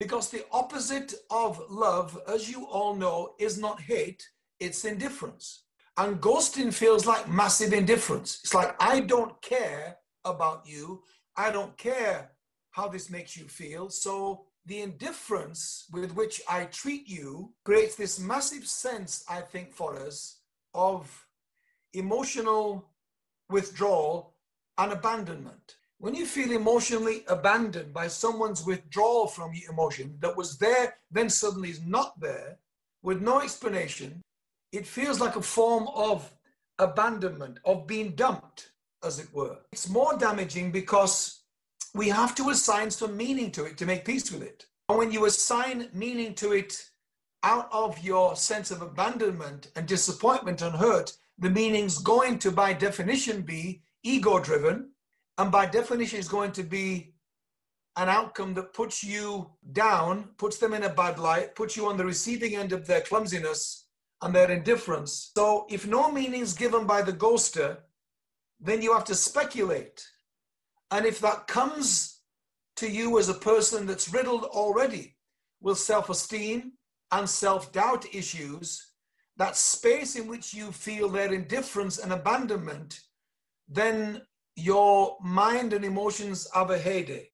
Because the opposite of love, as you all know, is not hate, it's indifference. And ghosting feels like massive indifference. It's like, I don't care about you. I don't care how this makes you feel. So the indifference with which I treat you creates this massive sense, I think, for us of emotional withdrawal and abandonment. When you feel emotionally abandoned by someone's withdrawal from your emotion that was there, then suddenly is not there, with no explanation, it feels like a form of abandonment, of being dumped, as it were. It's more damaging because we have to assign some meaning to it to make peace with it. And when you assign meaning to it out of your sense of abandonment and disappointment and hurt, the meaning's going to, by definition, be ego driven. And by definition, is going to be an outcome that puts you down, puts them in a bad light, puts you on the receiving end of their clumsiness and their indifference. So if no meaning is given by the ghoster, then you have to speculate. And if that comes to you as a person that's riddled already with self esteem and self doubt issues, that space in which you feel their indifference and abandonment, then your mind and emotions have a heyday.